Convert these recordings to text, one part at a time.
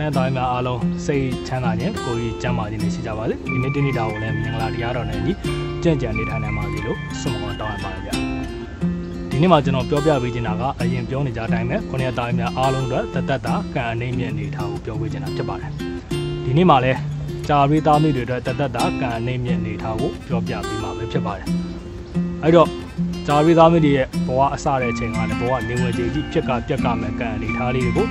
နဲ့တော်များအားလုံးစိတ်ချမ်းသာခြင်းကိုယ်ကြီးကျန်းမာခြင်းနဲ့ရှိကြပါစေဒီနေ့တနေ့တာကိုလည်းမင်္ဂလာတရားတော်နဲ့ညီကြံ့ကြံ့နေထိုင်နိုင်ပါစေလို့ဆုမွန်တောင်းရပါတယ်ဗျာဒီနေ့မှာကျွန်တော်ပြောပြပေးချင်တာကအရင်ပြောနေကြအတိုင်းပဲခုနှစ်တော်များအားလုံးအတွက်တသက်တာကံအနေမြင့်နေထားကိုပြောပေးချင်တာဖြစ်ပါတယ်ဒီနေ့မှာလည်းကြာရီသားမိတွေအတွက်တသက်တာကံအနေမြင့်နေထားကိုပြောပြပေးမှာပဲဖြစ်ပါတယ်အဲ့တော့ဂျာရီသားမိတွေရဲ့ဘဝအစတဲ့အချိန်ကလည်းဘဝနေဝင်ချိန်ကြီးဖြစ်ကပြက်ကမဲ့ကံအနေထားလေးတွေကို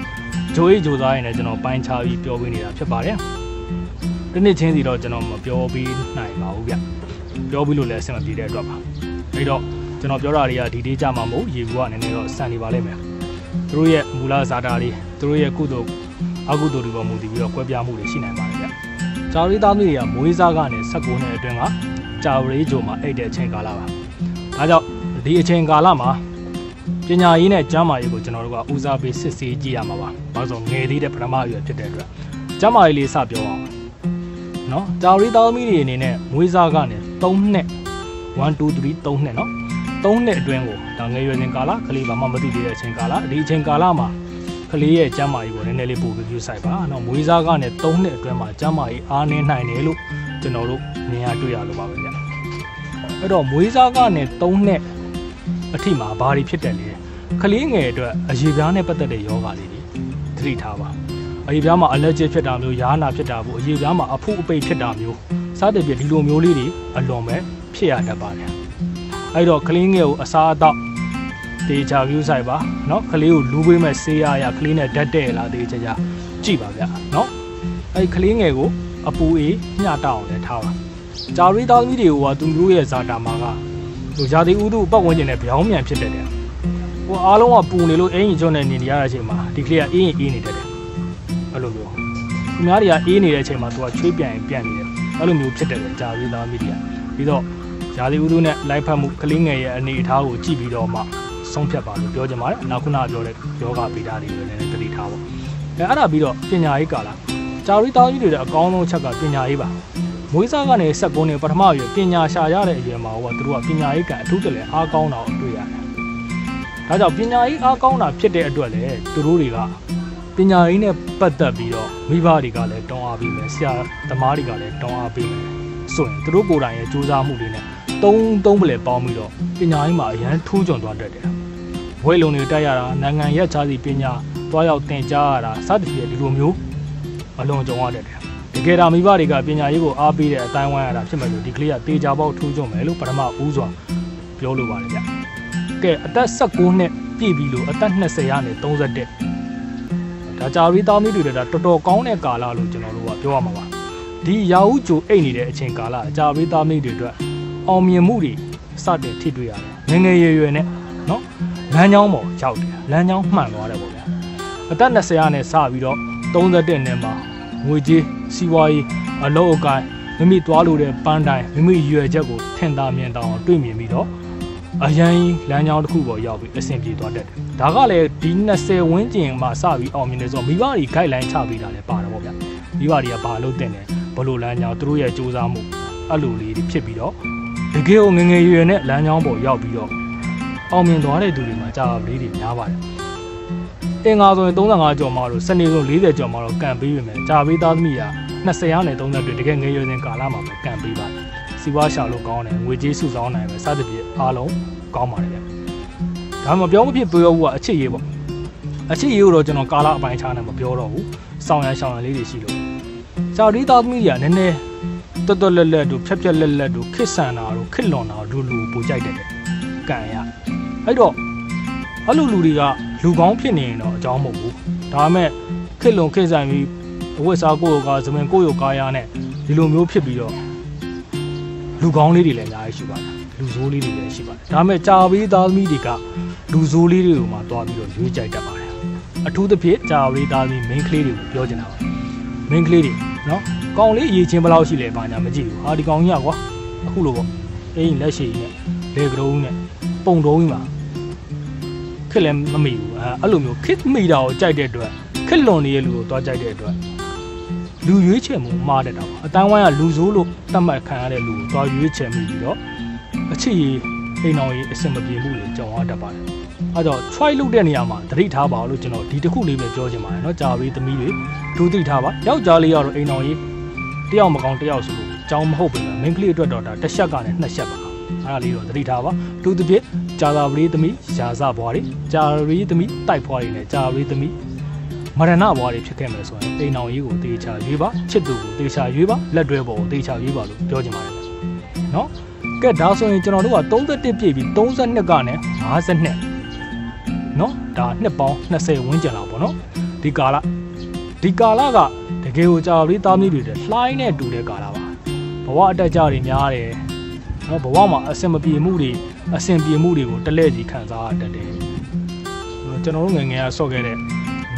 ဂျိုးအေးဂျိုးသားရင်းနဲ့ကျွန်တော်ပိုင်းခြားပြီးပြောပေးနေတာဖြစ်ပါတယ်။ဒီနေ့ချင်းစီတော့ကျွန်တော်မပြောပြီးနိုင်ပါဘူးဗျ။ပြောပြီးလို့လည်းအဆင်မပြေတဲ့အတွက်ပါ။အဲ့တော့ကျွန်တော်ပြောတာတွေကဒီဒေးကြမှာမဟုတ်ရေဘူးကနည်းနည်းတော့စံနေပါလိမ့်မယ်။သူတို့ရဲ့မူလဇာတာလေးသူတို့ရဲ့ကုသိုလ်အကုသိုလ်တွေပေါ်မူတည်ပြီးတော့ကွဲပြားမှုတွေရှိနိုင်ပါတယ်ဗျ။ဂျာရီသားမိတွေကမွေးစားကနေ16နှစ်အတွင်းကဂျာရီဂျိုမှာအိတ်တဲ့အချိန်ကာလပါ။ဒါကြောင့်ဒီအချိန်ကာလမှာ ပညာရေးနဲ့ကျမ်းမာရေးကိုကျွန်တော်တို့ကဦးစားပေးစစ်ဆေးကြည့်ရမှာပါ။ဘာလို့ဆိုငယ်သေးတဲ့ပထမအရွယ်ဖြစ်တဲ့အတွက်ကျမ်းမာရေးလေးစပြောအောင်။နော်။ဂျာရီသားသမီးတွေအနေနဲ့မွေးစားကနေ3နှစ်1 2 3 3နှစ်နော်။3နှစ်အတွင်းကိုဒါငယ်ရွယ်စဉ်ကာလကလေးဘာမှမသိသေးတဲ့အချိန်ကာလဒီအချိန်ကာလမှာကလေးရဲ့ကျမ်းမာရေးကိုနည်းနည်းလေးပို့ပြီးပြုဆိုင်ပါ။နော်။မွေးစားကနေ3နှစ်အတွင်းမှာကျမ်းမာရေးအားနည်းနိုင်တယ်လို့ကျွန်တော်တို့မြင်ရတွေ့ရလို့ပါပဲဗျ။အဲ့တော့မွေးစားကနေ3နှစ် အထိမှာဘာတွေဖြစ်တယ်လဲကလေးငယ်အတွက်အရေပြားနဲ့ပတ်သက်တဲ့ယောဂလေးတွေသတိထားပါအရေပြားမှာအလက်ကျဖြစ်တာမျိုးယားနာဖြစ်တာဘူးအရေပြားမှာအဖုအပိတ်ဖြစ်တာမျိုးစသဖြင့်ဒီလိုမျိုးလေးတွေအလွန်ပဲဖြစ်ရတတ်ပါတယ်အဲ့တော့ကလေးငယ်ကိုအစားအသောက်တေချာ view ဆိုင်ပါเนาะကလေးကိုလူပေးမဲ့ဆေးရရကလေးနဲ့ဓာတ်တဲ့လားတေချာချာကြည့်ပါဗျเนาะအဲ့ကလေးငယ်ကိုအပူအေးညှတောက်အောင်လည်းထားပါဂျာရီသားသမီးတွေကသူတို့ရဲ့ဇာတာမာက ဟိုဇာတိဥဒုပတ်ဝန်းကျင်နဲ့ဗျောင်းမြန်ဖြစ်တဲ့တဲ့ဟိုအားလုံးကပူနေလို့အင်းကြီးကျွန်းနေနေရတဲ့အချိန်မှာဒီကလေးကအေးရင်အေးနေတယ်တဲ့အဲ့လိုမျိုးသူများတွေကအေးနေတဲ့အချိန်မှာသူကချွေးပြန်ရင်ပြန်နေတယ်အဲ့လိုမျိုးဖြစ်တယ်ဂျာရီသားမိတွေကပြီးတော့ဇာတိဥဒုနဲ့လိုက်ဖက်မှုကလေးငယ်ရဲ့အနေအထားကိုကြည့်ပြီးတော့မှဆုံးဖြတ်ပါလို့ပြောချင်ပါတယ်နောက်ခုနပြောတဲ့ယောဂဗေဒတွေကိုလည်းနည်းနည်းသတိထားပါအဲအဲ့ဒါပြီးတော့ပညာရေးကာလဂျာရီသားကြီးတွေတဲ့အကောင်းဆုံးအချက်ကပညာရေးပါ မွေးစားကနေ16နှစ်ပထမရွယ်ပညာရှာရတဲ့အရွယ်မှာဟိုကသူတို့ကပညာရေးကအထူးတလဲအားကောင်းတာကိုတွေ့ရတယ်။ဒါကြောင့်ပညာရေးအားကောင်းတာဖြစ်တဲ့အတွက်လေသူတို့တွေကပညာရေးနဲ့ပတ်သက်ပြီးတော့မိဘတွေကလည်းတောင်းအားပေးမယ်ဆရာသမားတွေကလည်းတောင်းအားပေးမယ်ဆိုရင်သူတို့ကိုယ်တိုင်ရဲ့စူးစမ်းမှုတွေနဲ့သုံးသုံးပလဲပေါင်းပြီးတော့ပညာရေးမှာအရန်ထူးချွန်သွားတတ်တယ်။ဘွဲလုံတွေတက်ရတာနိုင်ငံရက်ခြားစီပညာတွားရောက်သင်ကြားရတာစသဖြင့်ဒီလိုမျိုးအလွန်ကြုံရတတ်တယ် တကယ်ဒါမိဘတွေကပညာရေးကိုအားပေးတဲ့အတိုင်းဝိုင်းရတာဖြစ်မဲ့လို့ဒီကလေးကတေချာပေါက်ထူးကြုံမယ်လို့ပထမဦးစွာပြောလိုပါတယ်ဗျ။ကဲအသက်16နှစ်ပြည့်ပြီလို့အသက်20ရာနဲ့31ဒါကြာရီသားမိတွေလည်းဒါတော်တော်ကောင်းတဲ့ကာလလို့ကျွန်တော်တို့ကပြောရမှာပါ။ဒီရာဟုဂျိုအိတ်နေတဲ့အချိန်ကာလကြာရီသားမိတွေအတွက်အောင်မြင်မှုတွေစတင်ထိတွေ့ရတယ်။ငငယ်ရွယ်ရွယ်နဲ့နော်လမ်းကြောင်းပေါ်ရောက်တယ်။လမ်းကြောင်းမှန်သွားတယ်ပေါ့ဗျာ။အသက်20ရာနဲ့စပြီးတော့31နှစ်မှာ ငွေကြေးစီးပွားရေးအလုပ်အကိုင်းမိမိသွားလို့တဲ့ပန်းတိုင်းမိမိရွယ်ချက်ကိုထင်သာမြင်တောင်တွေ့မြင်ပြီးတော့အရန်လမ်းကြောင်းတစ်ခုပေါ်ရောက်ပြီးအဆင်ပြေသွားတတ်တယ်။ဒါကလည်းဒီ20ဝန်းကျင်မှာစပြီးအောင်မြင်နေဆိုမိဘတွေ guideline ချပေးတာလည်းပါတယ်ပေါ့ဗျ။မိဘတွေကဘာလို့တင်တယ်ဘလို့လမ်းကြောင်းသူတို့ရဲ့စူးစမ်းမှုအဲ့လိုလေးဖြစ်ပြီးတော့တကယ်ကိုငငယ်ရွယ်နဲ့လမ်းကြောင်းပေါ်ရောက်ပြီးတော့အောင်မြင်သွားတဲ့သူတွေမှာကြာလေးတွေများပါတယ်။ အင်္ဂါဆိုရင်35ကျော်မှတော့စနေဆုံး40ကျော်မှတော့ကန်ပေးပြီမယ်ကြာပေးသားသမီးက20ရာနဲ့30တွေ့တကယ်ငယ်ရွယ်စဉ်ကာလမှာပဲကန်ပေးပါစီပွားရှာလို့ကောင်းတယ်ငွေကြေးစုဆောင်းနိုင်မယ်စသဖြင့်အားလုံးကောင်းပါတယ်ဗျဒါမှမပြောမဖြစ်ပြောဘူးကအချစ်ရေးပေါ့အချစ်ရေးကိုတော့ကျွန်တော်ကာလအပိုင်းခြားနဲ့မပြောတော့ဘူးစောင်းရန်ရှောင်းရန်လေးတွေရှိလို့ကြာဒီသားသမီးတွေကနည်းနည်းတော်တော်လက်လက်တို့ဖြက်ဖြက်လက်လက်တို့ခစ်ဆန်တာတို့ခစ်လွန်တာတို့လူလူပိုကြိုက်တယ်ကန်ရအဲ့တော့အဲ့လိုလူတွေက လူကောင်းဖြစ်နေရင်တော့အကြောင်းမဟုတ်ဘူးဒါပေမဲ့ခစ်လွန်ခစ်ဆိုင်ပြီးအဝတ်စားကိုယ်ကဇမင်ကိုယ်ရောကားရနဲ့ဒီလိုမျိုးဖြစ်ပြီးတော့လူကောင်းလေးတွေလည်းအများကြီးရှိပါတယ်လူဆိုးလေးတွေလည်းရှိပါတယ်ဒါပေမဲ့ကြာပြီးသားသမီးတွေကလူဆိုးလေးတွေကိုမှတွားပြီးတော့ရွေးကြိုက်တတ်ပါတယ်အထူးသဖြင့်ကြာပြီးသားသမီး main ကလေးတွေကိုပြောချင်တာပါ main ကလေးတွေနော်ကောင်လေးအရေးချင်းဘယ်လောက်ရှိလဲဘာညာမကြည့်ဘူးဟာဒီကောင်ကြီးကွာအခုလိုပေါ့အင်းလက်ရှိနဲ့လေကရုံးနဲ့ပုံတုံးကြီးမှာ ခက်လည်းမမိဘူးအဲအဲ့လိုမျိုးခက်မိတာကိုကြိုက်တဲ့အတွက်ခက်လွန်နေတဲ့လူကိုတွားကြိုက်တဲ့အတွက်လူရွေးချယ်မှုမှားတတ်တာပါအတန်းဝိုင်းကလူဆိုးလို့တတ်မှတ်ခံရတဲ့လူကိုတွားရွေးချယ်မိပြီးတော့အချစ်ရည်အိမ်အောင်ရေးအဆင်မပြေမှုတွေကြောင်ရတတ်ပါတယ် အဲတော့ try လုပ်တဲ့နေရာမှာသတိထားပါလို့ကျွန်တော်ဒီတစ်ခုလေးပဲပြောချင်ပါတယ်เนาะကြာပြီသမီးတွေဒုတိထားပါယောက်ျားလေးကတော့အိမ်တော်ကြီးတယောက်မကောင်းတယောက်ဆိုလို့အကြောင်းမဟုတ်ပေမဲ့မိန်းကလေးအတွက်တော့ဒါတစ်ချက်ကနဲ့နှစ်ချက်ပါအဲ့ဒါလေးတော့သတိထားပါဒုတိဖြစ် ကြာသာပရိသမီယာဇဘွားတွေကြာရီသမီတိုက်ဘွားတွေနဲ့ကြာရီသမီမရဏဘွားတွေဖြစ်ခဲ့မယ်ဆိုရင်အိမ်အောင်ရေးကိုတေချာရွေးပါချစ်သူကိုတေချာရွေးပါလက်တွဲပေါ်ကိုတေချာရွေးပါလို့ပြောချင်ပါတယ်နော်ကဲဒါဆိုရင်ကျွန်တော်တို့က31ပြည့်ပြီး32ကနဲ့52နော်ဒါနှစ်ပေါင်း20ဝန်းကျင်လောက်ပေါ့နော်ဒီကာလဒီကာလကတကယ်ကိုကြာပရိသားမျိုးတွေလှိုင်းနဲ့တူတဲ့ကာလပါဘဝအတက်ကြတွေများတယ် နော်ဘဝမှာအဆင်မပြေမှုတွေအဆင်ပြေမှုတွေကိုတလဲစီခံစားရတတ်တယ်ကျွန်တော်တို့ငငယ်ကဆော့ခဲ့တဲ့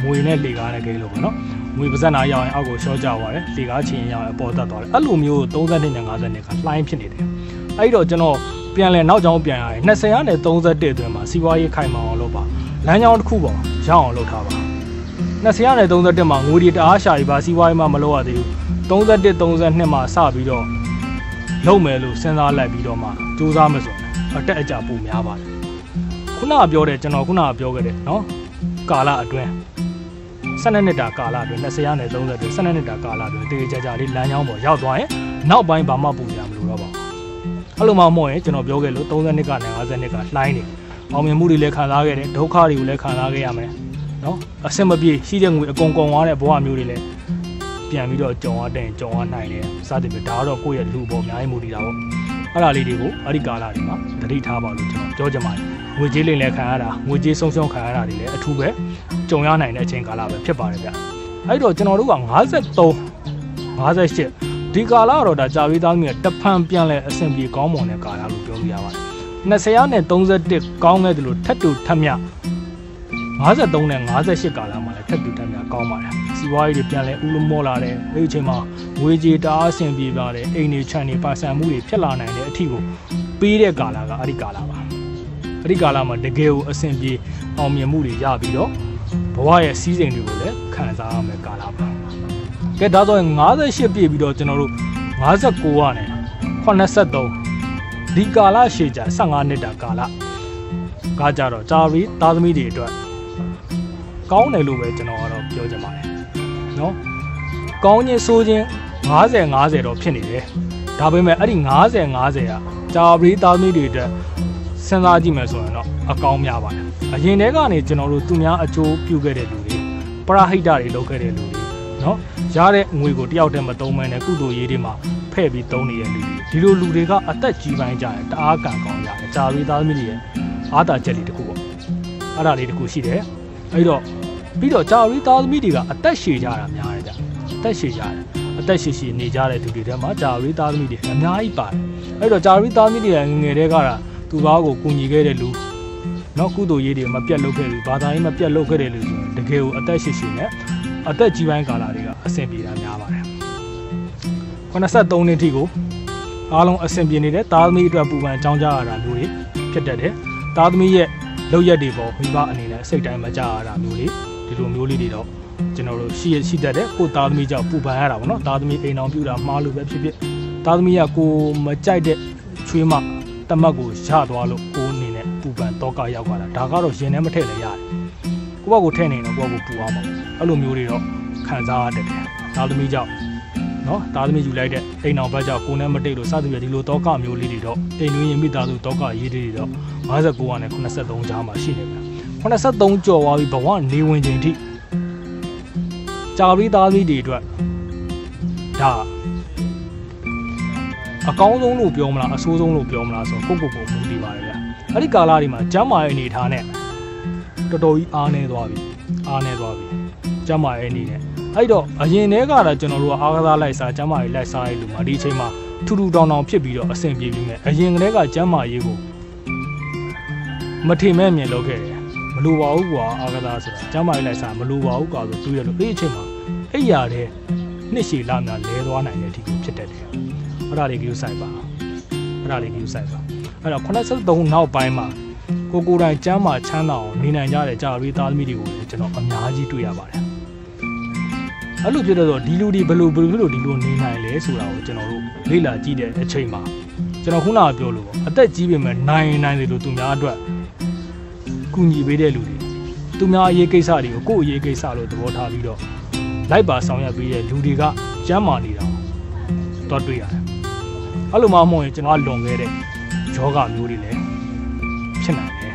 မွေနဲ့လေကားနဲ့ကလေးလိုပေါ့နော်ငွေပါဇက်နာရောက်ရင်အောက်ကိုရှော့ကြပါတယ်လေကားချင်ရင်ရောက်ရင်အပေါ်တက်သွားတယ်အဲ့လိုမျိုး30နဲ့50နဲ့ကလှိုင်းဖြစ်နေတယ်အဲ့တော့ကျွန်တော်ပြန်လဲနောက်ကြောင်းပြန်ရတယ်20ရနဲ့31အတွင်းမှာစီးပွားရေးခိုင်မာအောင်လုပ်ပါလမ်းကြောင်းတစ်ခုပေါ့ရအောင်လုပ်ထားပါ20ရနဲ့31မှာငွေတွေတအားရှာပြီးပါစီးပွားရေးမှာမလုပ်ရသေးဘူး31 32မှာစပြီးတော့ လုပ်မယ်လို့စဉ်းစားလိုက်ပြီးတော့မှစူးစမ်းမယ်ဆိုရင်အတက်အကျပိုများပါတယ်ခုနကပြောတဲ့ကျွန်တော်ခုနကပြောခဲ့တဲ့နော်ကာလအတွင်း12နှစ်တာကာလအတွင်း20နဲ့30အတွင်း12နှစ်တာကာလအတွင်းတေးကြကြလေးလမ်းကြောင်းပေါ်ရောက်သွားရင်နောက်ပိုင်းဘာမှပူရမလို့တော့ပါဘူးအဲ့လိုမှမဟုတ်ရင်ကျွန်တော်ပြောခဲ့လို့30နှစ်ကနေ50နှစ်ကလှိုင်းနေအောင်မြင်မှုတွေလည်းခံစားခဲ့တယ်ဒုက္ခတွေကိုလည်းခံစားခဲ့ရမယ်နော်အဆင်မပြေရှိတဲ့ငွေအကုန်ကုန်သွားတဲ့ဘဝမျိုးတွေလည်း ပြန်ပြီးတော့ကြုံရတဲ့ကြုံရနိုင်တယ်စသဖြင့်ဒါတော့ကိုယ့်ရဲ့လူပေါ်အများကြီးမူတည်တာပေါ့အဲ့ဒါလေးတွေကိုအဲ့ဒီကာလတွေမှာသတိထားပါလို့ကျွန်တော်ပြောချင်ပါတယ်ငွေကြေးလိမ်လဲခံရတာငွေကြေးဆုံးရှုံးခံရတာတွေလည်းအထူးပဲကြုံရနိုင်တဲ့အချိန်ကာလပဲဖြစ်ပါတယ်ဗျအဲ့တော့ကျွန်တော်တို့က53 58ဒီကာလကတော့ဒါကြာပြီးသားမျိုးတဖန်ပြန်လဲအဆင်ပြေကောင်းမွန်တဲ့ကာလလို့ပြောလို့ရပါတယ်20နဲ့31ကောင်းခဲ့တယ်လို့ထက်တူထက်မြ53နဲ့58ကာလမှာလည်းထက်တူထက်မြကောင်းပါတယ် စီးပွားရေးတွေပြန်လဲဥလမောလာတယ်အဲ့ဒီအချိန်မှာဝေကြီးတအားအဆင်ပြေပါတယ်အိမ်တွေခြံတွေပါဆန်မှုတွေဖြစ်လာနိုင်တဲ့အထီကိုပေးတဲ့ကာလကအဲ့ဒီကာလပါအဲ့ဒီကာလမှာတကယ်ကိုအဆင်ပြေအောင်မြင်မှုတွေရပြီးတော့ဘဝရဲ့စီးစိမ်တွေကိုလည်းခံစားရမယ်ကာလပါကဲဒါဆိုရင်58ပြည့်ပြီးတော့ကျွန်တော်တို့59ကနေ83ဒီကာလရှည်ကြ15နှစ်တာကာလကကြတော့ဂျာရီသားသမီးတွေအတွက်ကောင်းတယ်လို့ပဲကျွန်တော်ကတော့ပြောချင်ပါတယ် နော်ကောင်းချင်းဆိုးချင်း50 50တော့ဖြစ်နေတယ်ဒါပေမဲ့အဲ့ဒီ50 50ကဂျာပရီသားသမီးတွေအတွက်စဉ်းစားကြည့်မယ်ဆိုရင်တော့အကောင်းများပါတယ်အရင်တည်းကနေကျွန်တော်တို့သူများအချိုးပြုခဲ့တဲ့လူတွေပရဟိတတွေလုပ်ခဲ့တဲ့လူတွေနော်ရတဲ့ငွေကိုတယောက်တည်းမသုံးမဲနဲ့ကုသိုလ်ရေးတွေမှာဖဲ့ပြီးသုံးနေတဲ့လူတွေဒီလိုလူတွေကအသက်ကြီးပိုင်းကြတယ်တအားကံကောင်းကြတယ်ဂျာပရီသားသမီးတွေရဲ့အားသာချက်တွေတခုပေါ့အဲ့ဒါလေးတခုရှိတယ်အဲ့တော့ ပြီးတော့ဂျာရီသားသမီးတွေကအသက်ရှည်ကြတာများတယ်ကြအသက်ရှည်ကြတယ်အသက်ရှည်ရှည်နေကြတဲ့သူတွေထဲမှာဂျာရီသားသမီးတွေအများကြီးပါတယ်အဲ့တော့ဂျာရီသားသမီးတွေကငငယ်တဲ့ကတာသူသားကိုကူညီခဲ့တဲ့လူနော်ကုသိုလ်ရေးတွေမပြတ်လုပ်ခဲ့လူဘာသာရေးမပြတ်လုပ်ခဲ့တဲ့လူဆိုရင်တကယ်ကိုအသက်ရှည်ရှည်နဲ့အသက်ကြီးပိုင်းကာလတွေကအဆင်ပြေတာများပါတယ်83နှစ်ထိကိုအားလုံးအဆင်ပြေနေတဲ့သားသမီးအတွက်ပူပန်အကြောင်းကြားရတာမျိုးတွေဖြစ်တတ်တယ်သားသမီးရဲ့လောက်ရက်တွေပေါ်မိဘအနေနဲ့စိတ်တိုင်းမကြရတာမျိုးတွေ ဒီလိုမျိုးလေးတွေတော့ကျွန်တော်တို့ရှိရရှိတတ်တယ်ကိုသားသမီးကြောင့်ပူပန်ရတာပေါ့နော်သားသမီးအိမ်အောင်ပြူတာမှားလို့ပဲဖြစ်ဖြစ်သားသမီးကကိုမကြိုက်တဲ့ချွေးမတမတ်ကိုရသွားလို့ကိုအနေနဲ့ပူပန်တော့ကရောက်သွားတာဒါကတော့ရင်ထဲမထည့်လည်းရတယ်ကိုယ့်ဘက်ကိုထည့်နေတော့ကိုယ့်ဘက်ကိုပူအောင်ပါအဲ့လိုမျိုးတွေတော့ခံစားရတတ်တယ်သားသမီးကြောင့်နော်သားသမီးယူလိုက်တဲ့အိမ်အောင်ဘက်ကြောင့်ကိုယ်နဲ့မတိတ်လို့စသဖြင့်ဒီလိုတော့ကမျိုးလေးတွေတော့အိမ်တွင်းရင်မိသားစုတော့ကရေးတွေတော့59နဲ့83ကြားမှာရှိနေပြန် 83ကျော်သွားပြီဘဝနေဝင်ချိန်ထိကြာပြီးသားသမီးတွေအတွက်ဒါအကောင်းဆုံးလို့ပြောမလားအဆိုးဆုံးလို့ပြောမလားဆိုတော့ကိုကိုကိုမူတည်ပါတယ်ဗျအဲ့ဒီကာလဒီမှာကျမ်းမာရဲ့အနေထားနဲ့တော်တော်ကြီးအားနေသွားပြီအားနေသွားပြီကျမ်းမာရဲ့အနေနဲ့အဲ့တော့အရင်တည်းကတော့ကျွန်တော်တို့ကအားကစားလိုက်စားကျမ်းမာရေးလိုက်စားရေးလူမှာဒီအချိန်မှာထူထူတောင်တောင်ဖြစ်ပြီးတော့အဆင်ပြေပြီးမဲ့အရင်ကတည်းကကျမ်းမာရေးကိုမထင်မဲ့မြင်လုပ်ခဲ့တယ် မလိုပါဘူးကွာအားကစားဆိုတာကျမ်းမာရေးလိုက်စားမလိုပါဘူးကွာဆိုတွေးရလို့အဲ့ဒီအချိန်မှာအဲ့ရတဲ့နှစ်ရှည်လာများလဲသွားနိုင်တဲ့အထိဖြစ်တတ်တယ်အဲ့ဒါလေးကိုစိုက်ပါအဲ့ဒါလေးကိုစိုက်ပါအဲ့တော့83နောက်ပိုင်းမှာကိုကိုတိုင်ကျမ်းမာချမ်းသာအောင်နေနိုင်ကြတဲ့ကြာရီသားသမီးတွေကိုလည်းကျွန်တော်အများကြီးတွေ့ရပါတယ်အဲ့လိုဖြစ်တော့ဒီလူတွေဘယ်လိုဘယ်လိုဒီလိုနေနိုင်လဲဆိုတာကိုကျွန်တော်တို့လေ့လာကြည့်တဲ့အချိန်မှာကျွန်တော်ခုနကပြောလို့ပေါ့အသက်ကြီးပေမဲ့နိုင်နိုင်တယ်လို့သူများအတွက်ဂ ကူညီပေးတဲ့လူတွေသူများအရေးကိစ္စတွေကိုကိုယ့်အရေးကိစ္စလို့သဘောထားပြီးတော့လိုက်ပါဆောင်ရွက်ပေးတဲ့လူတွေကကျမ်းမာနေတာကိုတော့တွေ့ရတယ်အဲ့လိုမှမဟုတ်ရင်ကျွန်တော်ကလွန်ခဲ့တဲ့ယောဂမျိုးတွေလည်းဖြစ်နိုင်တယ်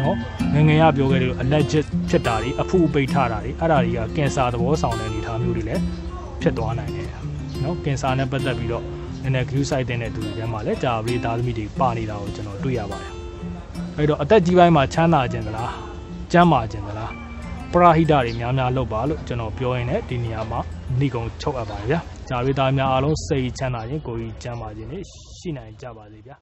နော်ငယ်ငယ်ကပြောခဲ့တဲ့ allergic ဖြစ်တာတွေအဖုအပိတ်ထတာတွေအဲ့ဒါတွေကကင်ဆာသဘောဆောင်တဲ့အနေအထားမျိုးတွေလည်းဖြစ်သွားနိုင်တယ်နော်ကင်ဆာနဲ့ပတ်သက်ပြီးတော့နည်းနည်း view site တဲ့သူတွေထဲမှာလည်းကြာပလေးသားသမီးတွေပါနေတာကိုကျွန်တော်တွေ့ရပါတယ် အဲ့တော့အသက်ကြီးပိုင်းမှာချမ်းသာခြင်းသလားကျန်းမာခြင်းသလားပရာဟိတတွေများများလုပ်ပါလို့ကျွန်တော်ပြောရင်းနဲ့ဒီနေရာမှာနှိကုံချုပ်အပ်ပါတယ်ဗျာကြာပလေးသားများအားလုံးစိတ်ချမ်းသာခြင်းကိုယ်ကြီးကျန်းမာခြင်းနဲ့ရှိနိုင်ကြပါစေဗျာ